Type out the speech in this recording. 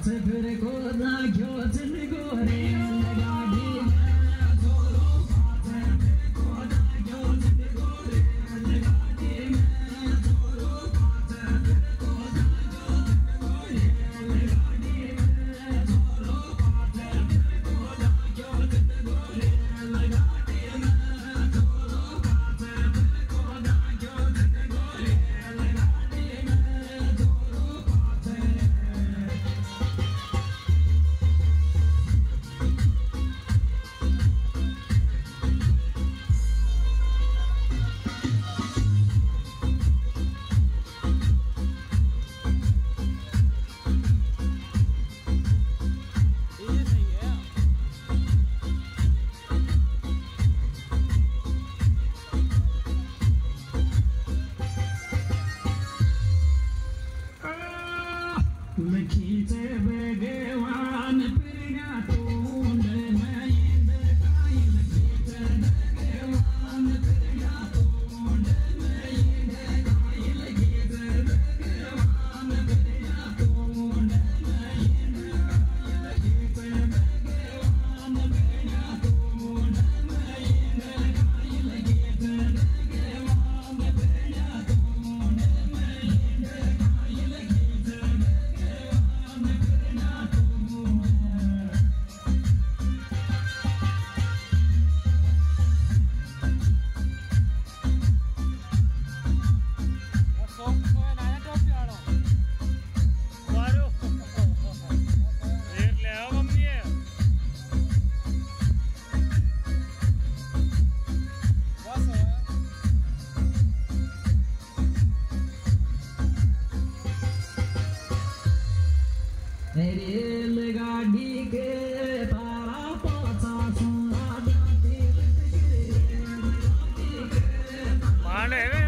Gyote pere kodna gyote ne gore ಬೇಗ रेलगाड़ी के पारा पाचा माने